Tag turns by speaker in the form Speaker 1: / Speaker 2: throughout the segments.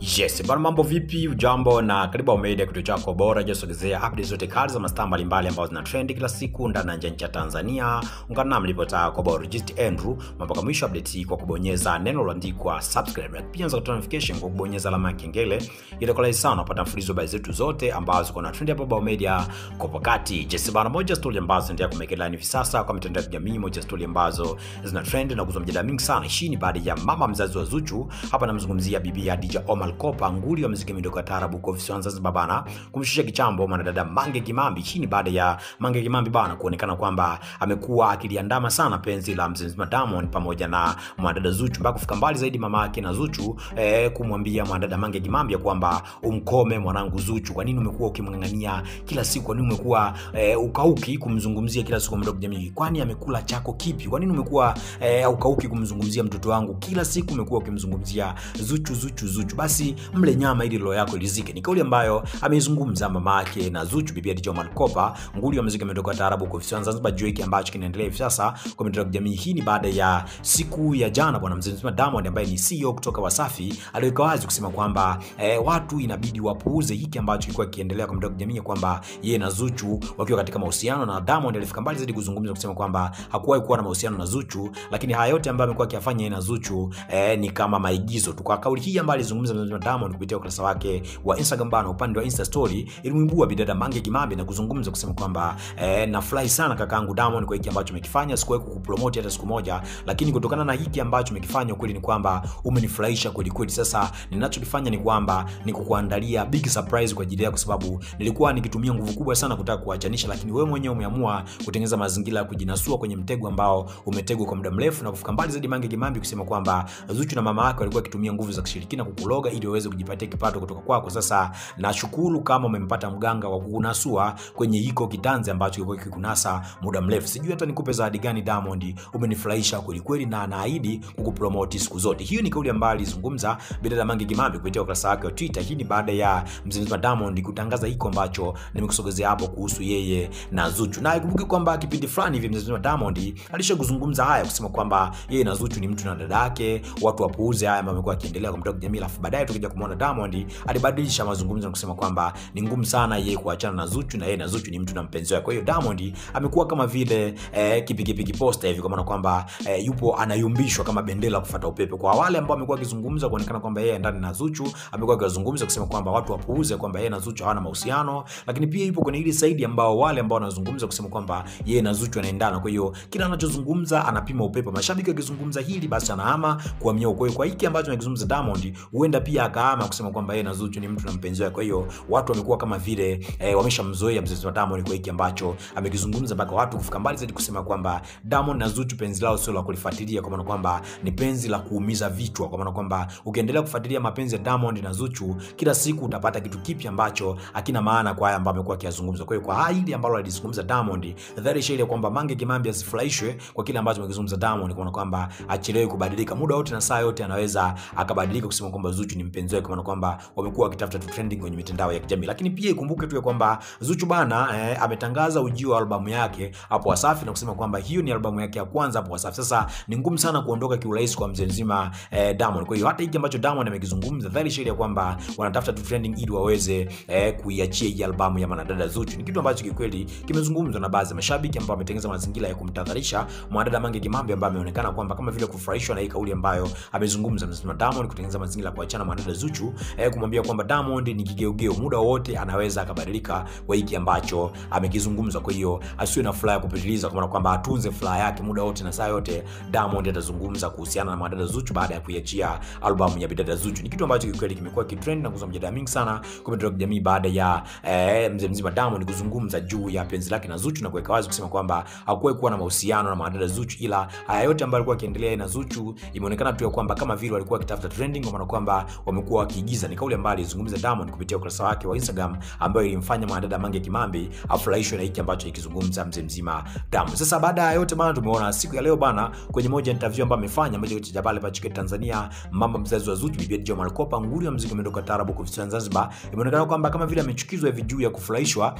Speaker 1: Yes, bwana mambo vipi? Ujambo na karibu au Media, kituo chako bora jasogezea update zote kali za mastaa mbalimbali ambazo zina trend kila siku ndani na nje ya Tanzania. Ungana nami ripota kwa bora Just Andrew mpaka mwisho update hii kwa kubonyeza neno lililoandikwa subscribe. Na pia unaweza notification kwa kubonyeza alama ya kengele ili kwa rahisi sana upata mfululizo habari zetu zote ambazo ziko na trend hapa Ao Media kwa wakati. Yes, bwana moja story ambazo zinaendelea kumekela hivi sasa kwa mitandao ya kijamii, moja story ambazo zina trend na kuzua mjadala mingi sana. Hii ni baada ya mama mzazi wa Zuchu, hapa namzungumzia bibi Hadija Omar Kopa nguli wa muziki midogo ya taarabu kwa visiwani Zanzibar bana kumshusha kichambo mwanadada Mange Kimambi. chini ni baada ya Mange Kimambi bana kuonekana kwamba amekuwa akiliandama sana penzi la mzee mzima Diamond pamoja na mwanadada Zuchu mpaka kufika mbali zaidi mama yake na Zuchu eh, kumwambia mwanadada Mange Kimambi kwamba umkome mwanangu Zuchu, kwa nini umekuwa ukimng'ang'ania kila siku? Kwa nini umekuwa eh, ukauki kumzungumzia kila siku mdogo jamii? Kwani amekula chako kipi? Kwa nini umekuwa eh, ukauki kumzungumzia mtoto wangu kila siku? Umekuwa ukimzungumzia Zuchu Zuchu Zuchu, basi mle nyama ili roho yako ilizike. Ni kauli ambayo ameizungumza mama yake na Zuchu, bibi Khadija Omar Kopa, nguli wa muziki ametoka taarabu kwa visiwani Zanzibar, juu hiki ambacho kinaendelea hivi sasa kwa mitandao ya kijamii. Hii ni baada ya siku ya jana bwana mzee mzima Diamond ambaye ni CEO kutoka Wasafi aliweka wazi kusema kwamba eh, watu inabidi wapuuze hiki ambacho kilikuwa kiendelea kwa mitandao ya kijamii kwamba yeye na Zuchu wakiwa katika mahusiano, na Diamond alifika mbali zaidi kuzungumza kusema kwamba hakuwahi kuwa na mahusiano na Zuchu, lakini haya yote ambayo amekuwa akiyafanya yeye na Zuchu eh, ni kama maigizo tu. Kwa kauli hii ambayo alizungumza mzima Diamond kupitia ukurasa wake wa Instagram bana, upande wa Insta story ilimwibua bidada Mange Kimambi na kuzungumza kusema kwamba eh, nafurahi sana kakaangu Diamond kwa hiki ambacho umekifanya, sikuwahi kukupromote hata siku moja, lakini kutokana na hiki ambacho umekifanya, ukweli ni kwamba umenifurahisha kweli kweli. Sasa ninachokifanya ni kwamba ni kukuandalia big surprise kwa ajili yako, sababu nilikuwa nikitumia nguvu kubwa sana kutaka kuachanisha, lakini wewe mwenyewe umeamua kutengeneza mazingira ya kujinasua kwenye mtego ambao umetegwa kwa muda mrefu, na kufika mbali zaidi Mange Kimambi kusema kwamba Zuchu na mama yake walikuwa wakitumia nguvu za kishirikina kukuloga ili waweze kujipatia kipato kutoka kwako. Sasa nashukuru kama umempata mganga wa kukunasua kwenye hiko kitanzi ambacho kilikuwa kikunasa muda mrefu. Sijui hata nikupe zawadi gani Diamond, umenifurahisha kweli kweli, na anaahidi kukupromote siku zote. Hiyo ni kauli ambayo alizungumza bidada Mange Kimambi kupitia ukurasa wake wa Twitter. Hii ni baada ya mzee wa Diamond kutangaza hiko ambacho nimekusogezea hapo kuhusu yeye na Zuchu, na ikumbuke kwamba kipindi fulani hivi mzee wa Diamond alishakuzungumza haya kusema kwamba yeye na Zuchu ni mtu na dada yake, watu wapuuze haya ambayo amekuwa akiendelea kwa mtandao kijamii, alafu baadaye tukija kumwona Diamond alibadilisha mazungumzo na kusema kwamba ni ngumu sana yeye kuachana na Zuchu na yeye na Zuchu ni mtu na mpenzi wake. Kwa hiyo Diamond amekuwa kama vile eh, kipikipiki posta hivi, kwa maana kwamba eh, yupo anayumbishwa kama bendera kufuata upepo. Kwa wale ambao amekuwa akizungumza kuonekana kwamba yeye ndani na Zuchu, amekuwa akizungumza kusema kwamba watu wapuuze kwamba yeye na Zuchu hawana mahusiano, lakini pia yupo kwenye ile saidi ambao wale ambao wanazungumza kusema kwamba yeye na Zuchu anaendana. Kwa hiyo kila anachozungumza anapima upepo. Mashabiki wakizungumza hili, basi anahama kuhamia ukweli. Kwa hiki ambacho anakizungumza Diamond, huenda pia akaama kusema kwamba yeye na Zuchu ni mtu na mpenzi wake. Kwa hiyo watu wamekuwa kama vile eh, wameshamzoea mzee wa Diamond kwa hiki ambacho amekizungumza, mpaka watu kufika mbali zaidi kusema kwamba Diamond na Zuchu penzi lao sio la kulifuatilia, kwa maana kwamba ni penzi la kuumiza vichwa, kwa maana kwamba ukiendelea kufuatilia mapenzi ya Diamond na Zuchu kila siku utapata kitu kipi ambacho hakina maana kwa haya ambayo amekuwa akiyazungumza. Kwa hiyo kwa hili ambalo alizungumza Diamond, dhahiri shahiri kwamba Mange Kimambi asifurahishwe kwa kile ambacho amekizungumza Diamond, kwa maana kwamba achelewe kubadilika, muda wote na saa yote anaweza akabadilika kusema kwamba Zuchu ni mpenzi wake, kwa maana kwamba wamekuwa wakitafuta tu trending kwenye mitandao ya kijamii. Lakini pia ikumbuke tu kwamba Zuchu bana eh, ametangaza ujio wa albamu yake hapo Wasafi na kusema kwamba hiyo ni albamu yake ya kwanza hapo Wasafi. Sasa ni ngumu sana kuondoka kiurahisi kwa mzee mzima eh, Diamond. Kwa hiyo hata hiki ambacho Diamond amekizungumza dhahiri shahiri kwamba wanatafuta tu trending ili waweze eh, kuiachia hii albamu ya mwanadada Zuchu. Ni kitu ambacho kikweli kimezungumzwa na baadhi ya mashabiki ambao wametengeneza mazingira ya kumtadharisha mwanadada Mange Kimambi ambaye ameonekana kwamba kama vile kufurahishwa na hii kauli ambayo amezungumza mzee Diamond, kutengeneza mazingira ya kuachana mwanadada Zuchu eh, kumwambia kwamba Diamond ni kigeugeu, muda wote anaweza akabadilika kwa hiki ambacho amekizungumza. Kwa hiyo asiwe na furaha ya kupitiliza, kwa maana kwamba atunze furaha yake muda wote na saa yote. Diamond atazungumza kuhusiana na mwanadada Zuchu baada ya kuiachia albamu ya bidada Zuchu. Ni kitu ambacho kikweli kimekuwa kitrend na kuzua mjadala mingi sana kwa mitandao ya kijamii baada ya eh, mzee mzima Diamond kuzungumza juu ya penzi lake na Zuchu na kuweka wazi kusema kwamba hakuwahi kuwa na mahusiano na mwanadada Zuchu, ila haya yote ambayo alikuwa akiendelea na Zuchu imeonekana tu kwamba kama vile walikuwa wakitafuta trending, kwa maana kwamba wamekuwa wakiigiza. Ni kauli ambayo alizungumza Diamond kupitia ukurasa wake wa Instagram ambayo ilimfanya mwanadada Mange Kimambi afurahishwe na hiki ambacho ikizungumza mzee mzima Diamond. Sasa baada ya yote bana, tumeona siku ya leo bana, kwenye moja interview ambayo amefanya ambayo cha pale pa Tanzania, mama mzazi wa Zuchu, bibi Jo Malkopa, nguri ya muziki umeondoka taarabu kwa Zanzibar, imeonekana kwamba kama vile amechukizwa hivi juu ya kufurahishwa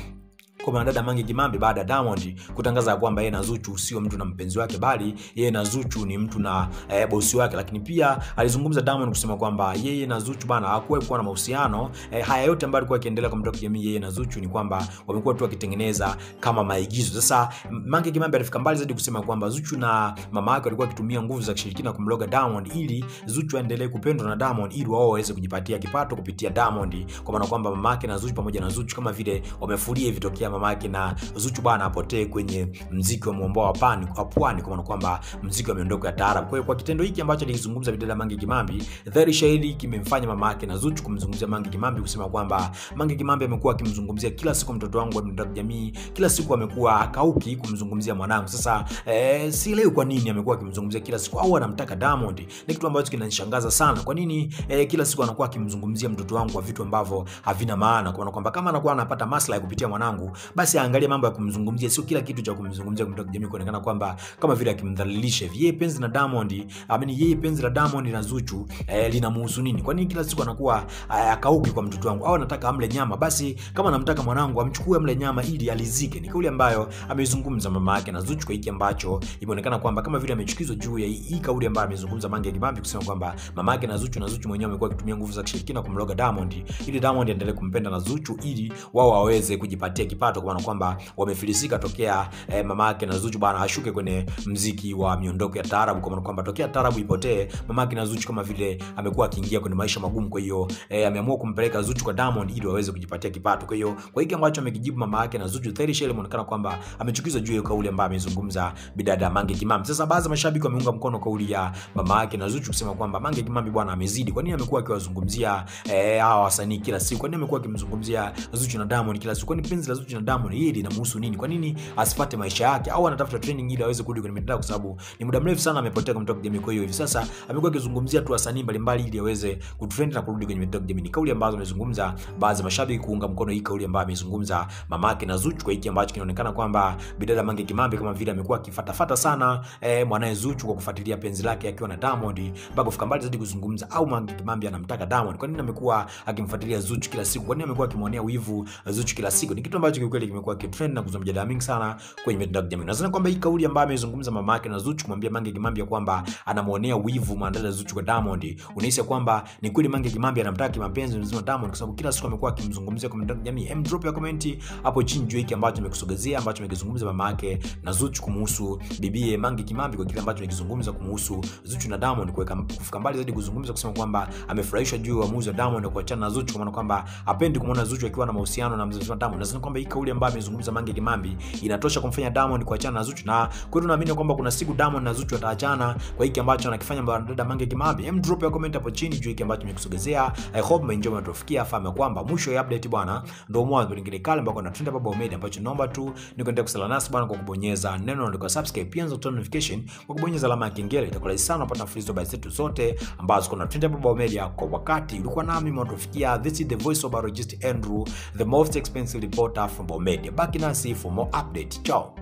Speaker 1: kwa mwanadada Mange Kimambi baada ya Diamond kutangaza kwamba yeye na Zuchu sio mtu na mpenzi wake, bali yeye na Zuchu ni mtu na eh, bosi wake. Lakini pia alizungumza Diamond kusema kwamba yeye na Zuchu bana hakuwahi kuwa na mahusiano eh, haya yote ambayo alikuwa akiendelea kwa mtandao wa kijamii yeye na Zuchu ni kwamba wamekuwa tu wakitengeneza kama maigizo. Sasa Mange Kimambi alifika mbali zaidi kusema kwamba Zuchu na mama yake walikuwa wakitumia nguvu za kishirikina kumloga Diamond ili Zuchu aendelee kupendwa na Diamond ili wao waweze kujipatia kipato kupitia Diamond, kwa maana kwamba mama yake na Zuchu pamoja na Zuchu kama vile wamefuria hivi tokea mama yake na Zuchu bwana apotee kwenye mziki wa mwomboa wa pwani wa pwani, kwa maana kwamba mziki wa miondoko ya taarab. Kwa hiyo kwa kitendo hiki ambacho alikizungumza bidada Mange Kimambi, dhahiri shahidi kimemfanya mama yake na Zuchu kumzungumzia Mange Kimambi kusema kwamba Mange Kimambi amekuwa akimzungumzia kila siku mtoto wangu wa mtandao jamii, kila siku amekuwa akauki kumzungumzia mwanangu. Sasa eh, sielewi kwa nini amekuwa akimzungumzia kila siku au anamtaka Diamond. Ni kitu ambacho kinanishangaza sana. Kwa nini eh, kila siku anakuwa akimzungumzia mtoto wangu kwa vitu ambavyo havina maana, kwa maana kwamba kama anakuwa anapata maslahi kupitia mwanangu, basi aangalie mambo ya kumzungumzia, sio kila kitu cha kumzungumzia kwa mtu wa kijamii kuonekana kwamba kama vile akimdhalilisha hivi. Yeye penzi na Diamond, I mean yeye penzi la Diamond na Zuchu eh, linamhusu nini? Kwa nini kila siku anakuwa eh, akauki kwa mtoto wangu au anataka amle nyama? Basi kama anamtaka mwanangu amchukue amle nyama ili alizike. Ni kauli ambayo amezungumza mama yake na Zuchu kwa hiki ambacho imeonekana kwamba kama vile amechukizwa juu ya hii kauli ambayo amezungumza Mange Kimambi kusema kwamba mama yake na Zuchu na Zuchu mwenyewe amekuwa akitumia nguvu za kishirikina kumloga Diamond ili Diamond aendelee kumpenda na Zuchu ili wao waweze kujipatia kipato, kwa maana kwamba wamefilisika tokea eh, mama yake na Zuchu bana ashuke kwenye mziki wa miondoko ya taarabu, kwa maana kwamba tokea taarabu ipotee, mama yake na Zuchu kama vile amekuwa akiingia kwenye maisha magumu. Kwa hiyo eh, ameamua kumpeleka Zuchu kwa Diamond ili waweze kujipatia kipato. Kwa hiyo kwa hiki ambacho amekijibu mama yake na Zuchu, dhahiri shele imeonekana kwamba amechukizwa juu ya kauli ambayo amezungumza bidada Mange Kimambi. Sasa baadhi ya mashabiki wameunga mkono kauli ya mama yake na Zuchu kusema kwamba Mange Kimambi bwana amezidi. Kwa nini amekuwa akiwazungumzia hawa eh, wasanii kila siku? Kwa nini amekuwa akimzungumzia Zuchu na Diamond kila siku? Kwani penzi la Zuchu na Diamond hili linamhusu nini? Kwa nini asipate maisha yake au anatafuta training ili aweze kurudi kwenye mitandao, kwa sababu ni muda mrefu sana amepotea kwenye ya kijamii. Kwa hiyo hivi sasa amekuwa akizungumzia tu wasanii mbalimbali ili aweze kutrend na kurudi kwenye kijamii. Ni kauli ambazo amezungumza baadhi ya mashabiki kuunga mkono hii kauli ambayo amezungumza mamake na Zuchu, kwa hiki ambacho kinaonekana kwamba bidada Mange Kimambi kama vile amekuwa akifatafata sana eh, mwanae Zuchu kwa kufuatilia penzi lake akiwa na Diamond mpaka kufika mbali zaidi kuzungumza au Mange Kimambi anamtaka Diamond. Kwa nini amekuwa akimfuatilia Zuchu kila siku? Kwa nini amekuwa akimwonea wivu Zuchu kila siku? Ni kitu ambacho kiukweli kimekuwa kitrend na kuzua mjadala mingi sana kwenye mitandao ya kijamii. Nadhani kwamba hii kauli ambayo amezungumza mama yake na Zuchu kumwambia Mange Kimambi kwamba anamuonea wivu Mandela Zuchu kwa Diamond, unahisi kwamba ni kweli Mange Kimambi anamtaka kimapenzi mzima Diamond, kwa sababu kila siku amekuwa akimzungumzia kwenye mitandao ya kijamii. Em, drop ya comment hapo chini juu hiki ambacho nimekusogezea ambacho amekizungumza mama yake na Zuchu kumhusu bibie Mange Kimambi, kwa kile ambacho amekizungumza kumhusu Zuchu na Diamond, kuweka kufika mbali zaidi kuzungumza kusema kwamba amefurahishwa juu ya uamuzi wa Diamond kuachana na Zuchu, kwa maana kwamba hapendi kumuona Zuchu akiwa na mahusiano na mzee wa Diamond. Nadhani kwamba hii kauli ambayo amezungumza Mange Kimambi inatosha kumfanya Diamond kuachana na Zuchu, na kwa tunaamini naamini kwamba kuna siku Diamond na Zuchu wataachana kwa hiki ambacho anakifanya dada Mange Kimambi. Hem, drop ya comment hapo chini juu hiki ambacho nimekusogezea. I hope mmeenjoy na tufikia fahamu kwamba mwisho ya update bwana ndio mwanzo mwingine kale ambako na trend baba Omedi, ambacho naomba tu ni kuendelea kusala nasi bwana kwa kubonyeza neno na subscribe, pia nzo notification kwa kubonyeza alama ya kengele. Itakuwa rahisi sana kupata mfululizo habari zetu zote ambazo kuna trend baba Omedi kwa wakati ulikuwa nami mwanatufikia. This is the voice of Barogist Andrew, the most expensive reporter from Bomede. Back in and see for more updates. Ciao.